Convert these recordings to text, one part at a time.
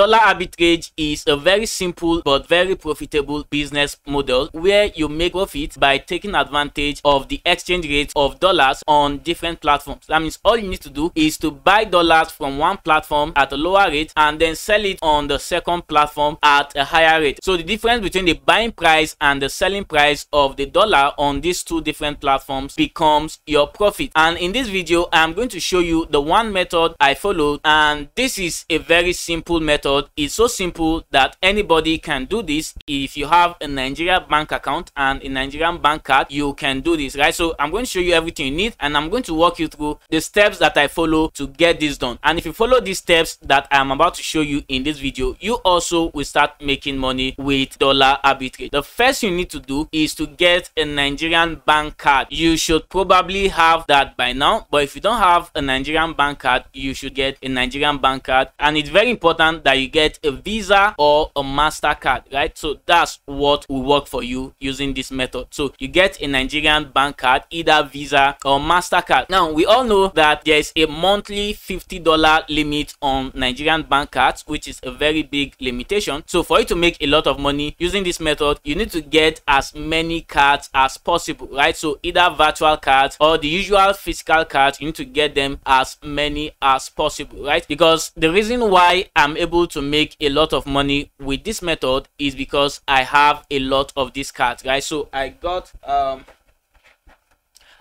dollar arbitrage is a very simple but very profitable business model where you make profit by taking advantage of the exchange rate of dollars on different platforms. That means all you need to do is to buy dollars from one platform at a lower rate and then sell it on the second platform at a higher rate. So the difference between the buying price and the selling price of the dollar on these two different platforms becomes your profit. And in this video i'm going to show you the one method i followed and this is a very simple method it's so simple that anybody can do this. If you have a nigeria bank account and a nigerian bank card you can do this right? So i'm going to show you everything you need and i'm going to walk you through the steps that i follow to get this done. And if you follow these steps that i'm about to show you in this video you also will start making money with dollar arbitrage. The first you need to do is to get a nigerian bank card. You should probably have that by now but if you don't have a nigerian bank card you should get a nigerian bank card. And it's very important that you get a visa or a mastercard right? So that's what will work for you using this method. So you get a nigerian bank card either visa or mastercard. Now we all know that there is a monthly 50 dollar limit on nigerian bank cards which is a very big limitation. So for you to make a lot of money using this method you need to get as many cards as possible right? So either virtual cards or the usual physical cards you need to get them as many as possible right? Because the reason why i'm able to make a lot of money with this method is because i have a lot of these cards right? So i got um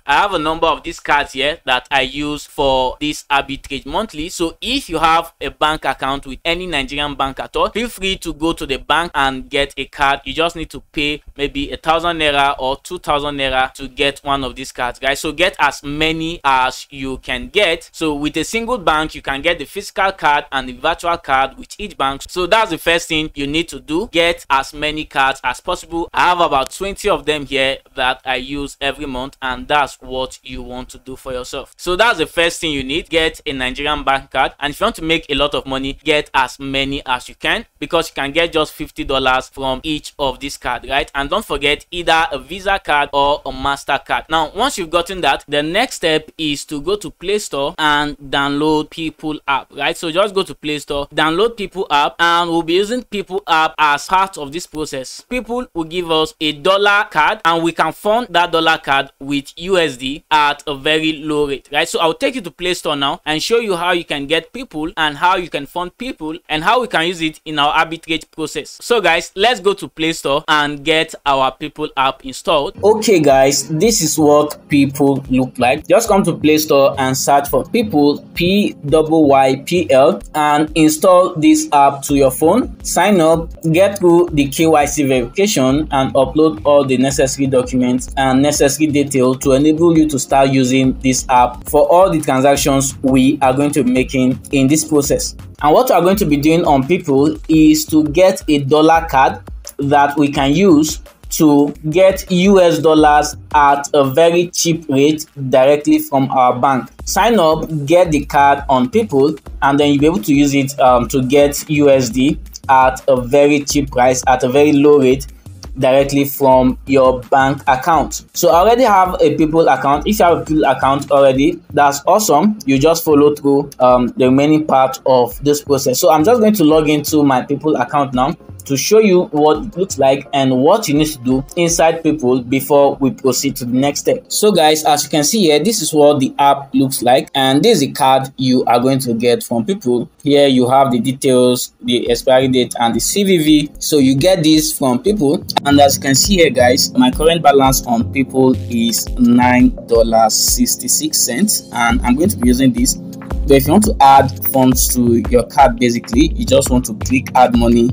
I have a number of these cards here that I use for this arbitrage monthly. So if you have a bank account with any Nigerian bank at all, feel free to go to the bank and get a card. You just need to pay maybe a thousand naira or two thousand naira to get one of these cards, guys. So get as many as you can get. So with a single bank, you can get the physical card and the virtual card with each bank. So that's the first thing you need to do. Get as many cards as possible. I have about 20 of them here that I use every month and that's what you want to do for yourself. So that's the first thing you need. Get a Nigerian bank card. And if you want to make a lot of money, get as many as you can because you can get just $50 from each of these cards, right? And don't forget either a Visa card or a MasterCard. Now, once you've gotten that, the next step is to go to Play Store and download Pyypl app, right? So just go to Play Store, download Pyypl app, and we'll be using Pyypl app as part of this process. Pyypl will give us a dollar card and we can fund that dollar card with US USD at a very low rate, right? So I'll take you to Play Store now and show you how you can get Pyypl and how you can fund Pyypl and how we can use it in our arbitrage process. So guys, let's go to Play Store and get our Pyypl app installed. Okay guys, this is what Pyypl look like. Just come to Play Store and search for Pyypl P W Y P L and install this app to your phone. Sign up, get through the KYC verification and upload all the necessary documents and necessary details to enable enable you to start using this app for all the transactions we are going to be making in this process. And what we are going to be doing on Pyypl is to get a dollar card that we can use to get US dollars at a very cheap rate directly from our bank. Sign up, get the card on Pyypl, and then you'll be able to use it um, to get USD at a very cheap price, at a very low rate directly from your bank account. So I already have a people account. If you have a people account already, that's awesome. You just follow through um, the remaining part of this process. So I'm just going to log into my people account now to show you what it looks like and what you need to do inside Pyypl before we proceed to the next step. So guys as you can see here this is what the app looks like and this is the card you are going to get from Pyypl. Here you have the details the expiry date and the cvv so you get this from Pyypl and as you can see here guys my current balance on Pyypl is nine dollars 66 cents and i'm going to be using this. But if you want to add funds to your card basically you just want to click add money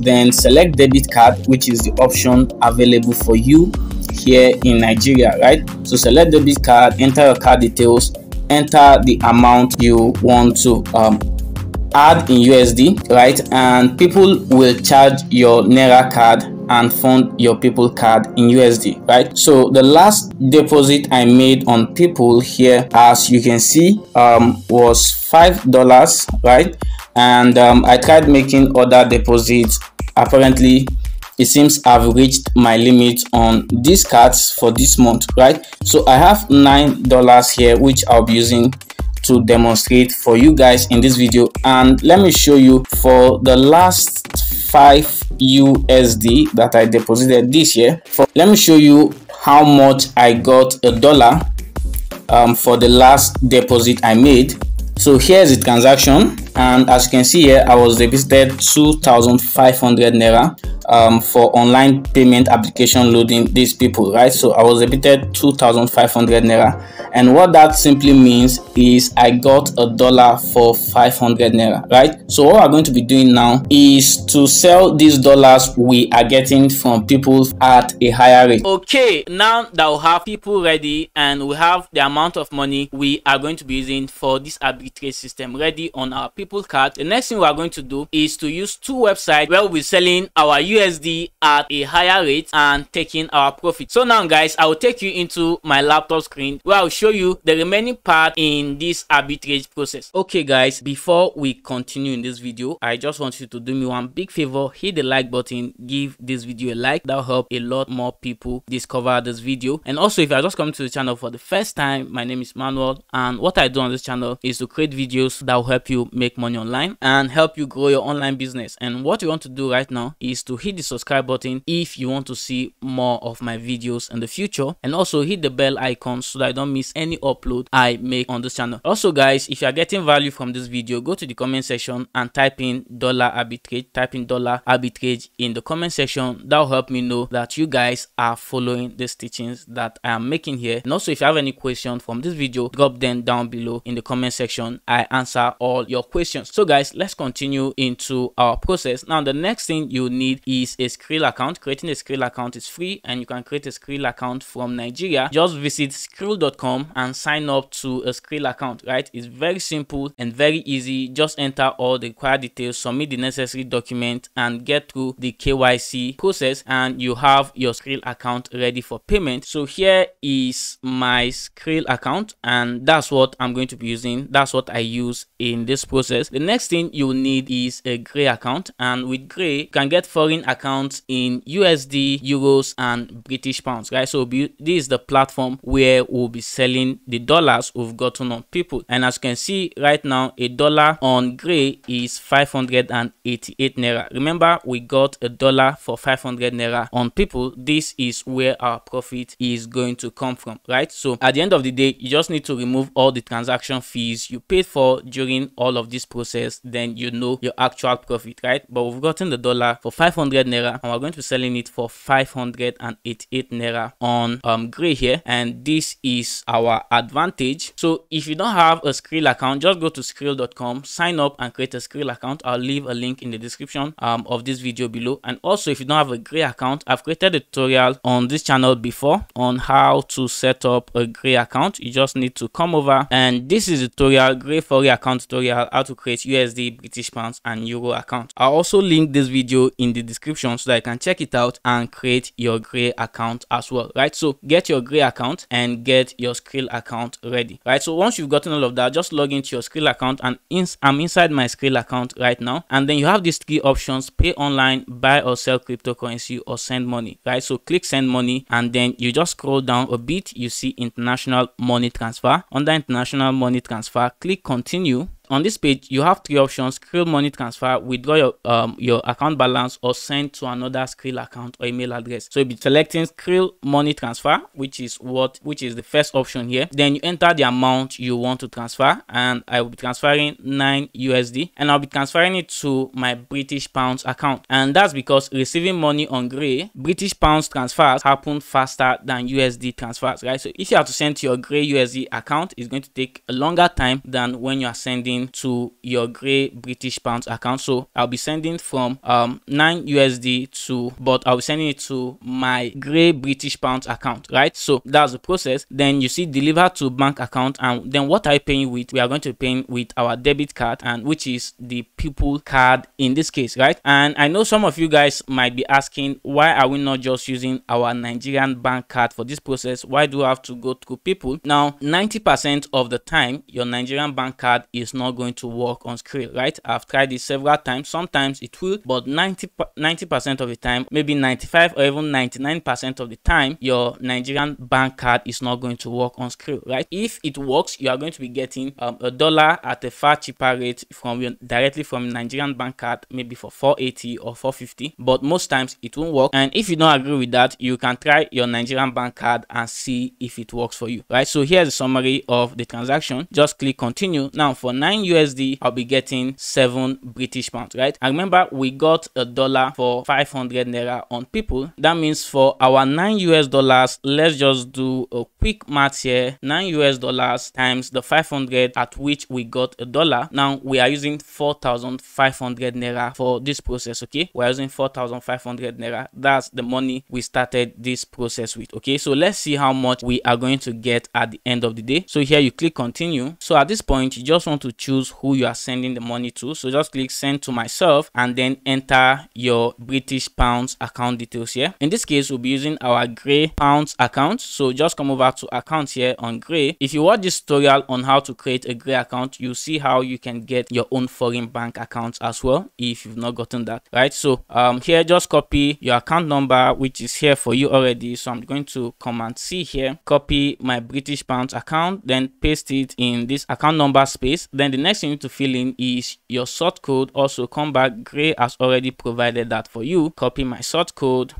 then select debit card which is the option available for you here in nigeria right? So select debit card enter your card details enter the amount you want to um, add in usd right? And Pyypl will charge your naira card and fund your Pyypl card in usd right? So the last deposit i made on Pyypl here as you can see um, was five dollars right and um, I tried making other deposits. Apparently it seems I've reached my limit on these cards for this month right? So I have nine dollars here which I'll be using to demonstrate for you guys in this video. And let me show you for the last 5 USD that I deposited this year for, let me show you how much I got a dollar um, for the last deposit I made. So here's the transaction and as you can see here I was deposited 2500 naira um, for online payment application loading these people right? So I was debited 2500 naira. And what that simply means is I got a dollar for 500 naira right? So what we're going to be doing now is to sell these dollars we are getting from Pyypl at a higher rate. Okay now that we have Pyypl ready and we have the amount of money we are going to be using for this arbitrage system ready on our Pyypl card the next thing we are going to do is to use two websites where we'll be selling our USD at a higher rate and taking our profit. So now guys, I will take you into my laptop screen where I will show you the remaining part in this arbitrage process. Okay guys, before we continue in this video, I just want you to do me one big favor, hit the like button, give this video a like, that will help a lot more people discover this video. And also if you are just coming to the channel for the first time, my name is Emmanuel and what I do on this channel is to create videos that will help you make money online and help you grow your online business. And what you want to do right now is to hit the subscribe button if you want to see more of my videos in the future and also hit the bell icon so that I don't miss any upload I make on this channel. Also guys, if you are getting value from this video, go to the comment section and type in dollar arbitrage, type in dollar arbitrage in the comment section. That will help me know that you guys are following these teachings that I am making here. And also if you have any question from this video, drop them down below in the comment section. I answer all your questions. So guys, let's continue into our process. Now the next thing you need is a Skrill account. Creating a Skrill account is free and you can create a Skrill account from Nigeria. Just visit skrill.com and sign up to a Skrill account, right? It's very simple and very easy. Just enter all the required details, submit the necessary document and get through the KYC process and you have your Skrill account ready for payment. So here is my Skrill account and that's what I'm going to be using. That's what I use in this process. The next thing you need is a Grey account and with Grey you can get foreign accounts in USD, Euros, and British pounds, right? So this is the platform where we'll be selling the dollars we've gotten on Pyypl. And as you can see right now, a dollar on Grey is 588 naira. Remember, we got a dollar for 500 naira on Pyypl. This is where our profit is going to come from, right? So at the end of the day, you just need to remove all the transaction fees you paid for during all of this process. Then you know your actual profit, right? But we've gotten the dollar for 500 naira and we're going to be selling it for 588 naira on um Grey here and this is our advantage so if you don't have a skrill account just go to skrill.com sign up and create a skrill account i'll leave a link in the description um, of this video below and also if you don't have a Grey account i've created a tutorial on this channel before on how to set up a Grey account you just need to come over and this is a tutorial Grey foreign account tutorial how to create usd british pounds and euro account. I'll also link this video in the description so that you can check it out and create your Grey account as well right? So get your Grey account and get your skrill account ready right? So once you've gotten all of that just log into your skrill account and in, i'm inside my skrill account right now. And then you have these three options pay online buy or sell cryptocurrency or send money right? So click send money and then you just scroll down a bit you see international money transfer. Under international money transfer click continue on this page you have three options skrill money transfer withdraw your um your account balance or send to another skrill account or email address. So you'll be selecting skrill money transfer which is what which is the first option here. Then you enter the amount you want to transfer and i will be transferring 9 usd and i'll be transferring it to my british pounds account. And that's because receiving money on Grey british pounds transfers happen faster than usd transfers right? So if you have to send to your Grey usd account it's going to take a longer time than when you are sending to your Grey british pounds account. So i'll be sending from um 9 usd to but i'll be sending it to my Grey british pounds account right? So that's the process. Then you see deliver to bank account and then what are you paying with? We are going to paying with our debit card and which is the Pyypl card in this case right? And i know some of you guys might be asking why are we not just using our nigerian bank card for this process? Why do we have to go through Pyypl? Now 90 percent of the time your nigerian bank card is not not going to work on Skrill, right? I've tried this several times. Sometimes it will, but 90 percent of the time, maybe 95 or even 99% of the time, your Nigerian bank card is not going to work on Skrill, right? If it works, you are going to be getting um, a dollar at a far cheaper rate from your directly from Nigerian bank card, maybe for 480 or 450. But most times it won't work. And if you don't agree with that, you can try your Nigerian bank card and see if it works for you, right? So here's a summary of the transaction. Just click continue. Now for 9 USD, I'll be getting 7 British pounds, right? And remember, we got a dollar for 500 naira on Pyypl. That means for our 9 US dollars, let's just do a quick math here. 9 US dollars times the 500 at which we got a dollar. Now we are using 4,500 naira for this process, okay? We're using 4,500 naira. That's the money we started this process with, okay? So let's see how much we are going to get at the end of the day. So here you click continue. So at this point, you just want to choose who you are sending the money to. So just click send to myself and then enter your British pounds account details here. In this case, we'll be using our Grey pounds account. So just come over to account here on Grey. If you watch this tutorial on how to create a Grey account, you'll see how you can get your own foreign bank account as well if you've not gotten that, right? So um, here, just copy your account number, which is here for you already. So I'm going to Command C here, copy my British pounds account, then paste it in this account number space. Then the next thing you need to fill in is your sort code. Also come back, Grey has already provided that for you. Copy my sort code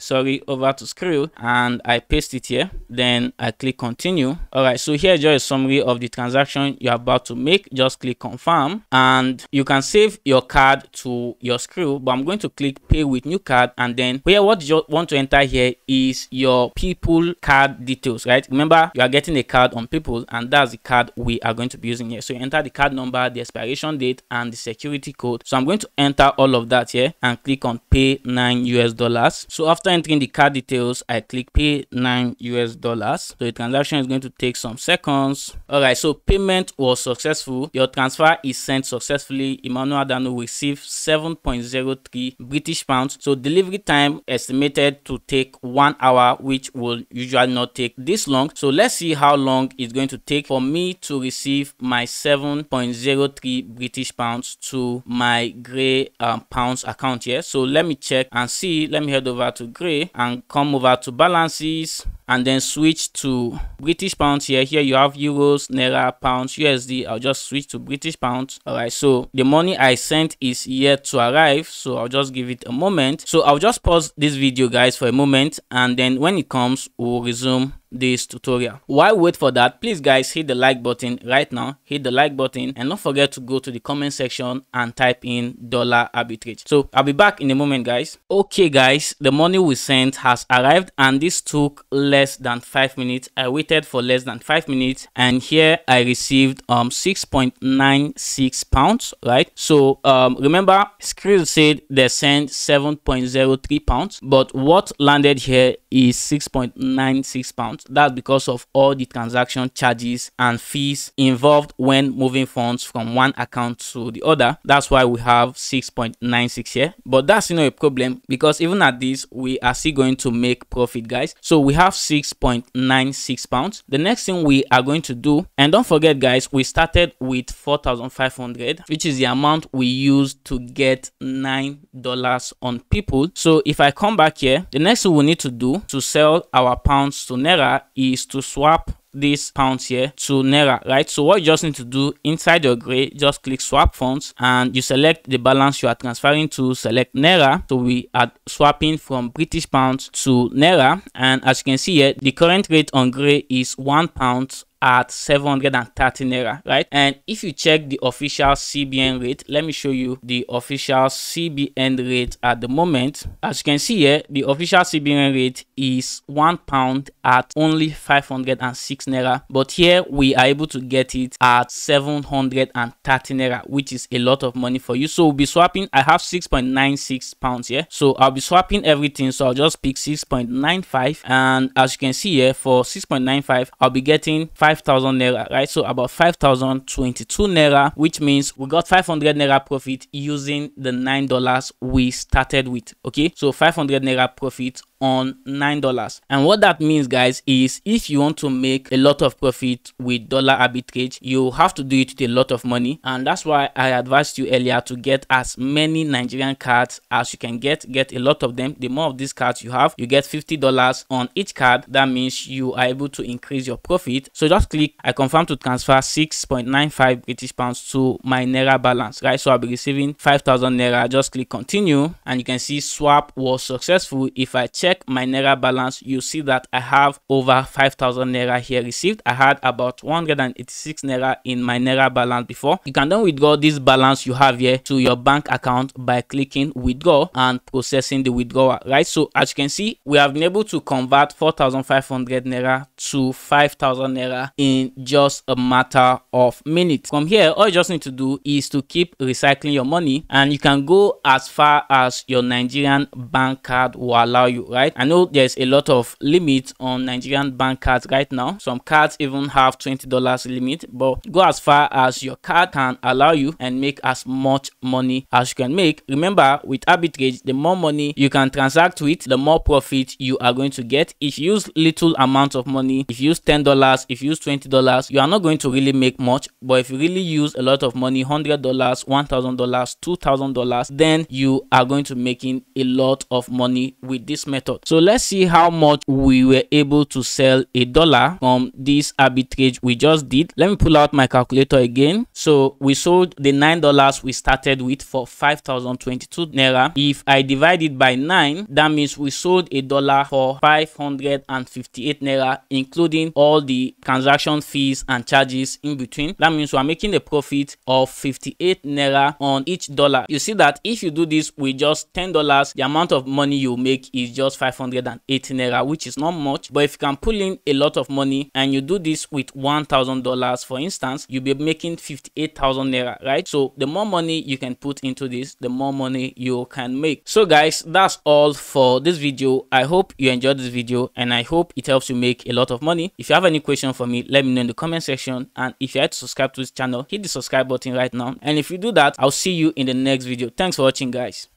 sorry over to Skrill and I paste it here. Then I click continue. All right so here just a summary of the transaction you're about to make. Just click confirm and you can save your card to your Skrill but I'm going to click pay with new card and then here what you want to enter here is your Pyypl card details right? Remember you are getting a card on Pyypl and that's the card we are going to be using here. So you enter the card number the expiration date and the security code. So I'm going to enter all of that here and click on pay 9 US dollars. So after after entering the card details, I click pay 9 US dollars. So the transaction is going to take some seconds. Alright, so payment was successful. Your transfer is sent successfully. Emmanuel Adanu received 7.03 British pounds. So delivery time estimated to take one hour, which will usually not take this long. So let's see how long it's going to take for me to receive my 7.03 British pounds to my Grey um, pounds account here. So let me check and see. Let me head over to and come over to balances and then switch to British pounds here. Here you have euros, naira, pounds, USD. I'll just switch to British pounds. All right, so the money I sent is yet to arrive. So I'll just give it a moment. So I'll just pause this video guys for a moment and then when it comes, we'll resume this tutorial. While wait for that please guys hit the like button right now. Hit the like button and don't forget to go to the comment section and type in dollar arbitrage. So i'll be back in a moment guys. Okay guys the money we sent has arrived and this took less than five minutes. I waited for less than five minutes and here i received um 6.96 pounds right? So um remember Skrill said they sent 7.03 pounds but what landed here is 6.96 pounds amount. That's because of all the transaction charges and fees involved when moving funds from one account to the other. That's why we have 6.96 here. But that's not a problem because even at this, we are still going to make profit, guys. So we have 6.96 pounds. The next thing we are going to do, and don't forget, guys, we started with 4,500, which is the amount we used to get $9 on Pyypl. So if I come back here, the next thing we need to do to sell our pounds to Naira is to swap this pounds here to naira right? So what you just need to do inside your Grey just click swap funds and you select the balance you are transferring to select naira. So we are swapping from british pounds to naira. And as you can see here the current rate on Grey is one pound at 730 naira right? And if you check the official cbn rate let me show you the official cbn rate at the moment. As you can see here the official cbn rate is one pound at only 506 naira. But here we are able to get it at 730 naira which is a lot of money for you. So we'll be swapping. I have 6.96 pounds here. So i'll be swapping everything. So i'll just pick 6.95 and as you can see here for 6.95 i'll be getting 5 5,000 naira, right? So about 5,022 naira, which means we got 500 naira profit using the $9 we started with, okay? So 500 naira profit on nine dollars. And what that means guys is if you want to make a lot of profit with dollar arbitrage you have to do it with a lot of money. And that's why i advised you earlier to get as many nigerian cards as you can get. Get a lot of them. The more of these cards you have you get 50 dollars on each card. That means you are able to increase your profit. So just click i confirm to transfer 6.95 british pounds to my naira balance right? So i'll be receiving 5000 naira. Just click continue and you can see swap was successful. If i check my naira balance you see that i have over 5000 naira here received. I had about 186 naira in my naira balance before. You can then withdraw this balance you have here to your bank account by clicking withdraw and processing the withdrawal right? So as you can see we have been able to convert 4500 naira to 5000 naira in just a matter of minutes. From here all you just need to do is to keep recycling your money and you can go as far as your nigerian bank card will allow you right i know there's a lot of limits on nigerian bank cards right now. Some cards even have 20 dollars limit but go as far as your card can allow you and make as much money as you can make. Remember with arbitrage the more money you can transact with the more profit you are going to get. If you use little amount of money if you use 10 dollars if you use 20 dollars you are not going to really make much. But if you really use a lot of money 100 dollars 1000 dollars 2000 dollars then you are going to making a lot of money with this method so let's see how much we were able to sell a dollar from this arbitrage we just did. Let me pull out my calculator again. So we sold the nine dollars we started with for 5022 naira. If i divide it by nine that means we sold a dollar for 558 naira including all the transaction fees and charges in between. That means we're making a profit of 58 naira on each dollar. You see that if you do this with just 10 dollars the amount of money you make is just 580 naira which is not much but if you can pull in a lot of money and you do this with 1000 dollars for instance you'll be making 58,000 naira right? So the more money you can put into this the more money you can make. So guys that's all for this video. I hope you enjoyed this video and i hope it helps you make a lot of money. If you have any question for me let me know in the comment section. And if you like to subscribe to this channel hit the subscribe button right now. And if you do that i'll see you in the next video. Thanks for watching guys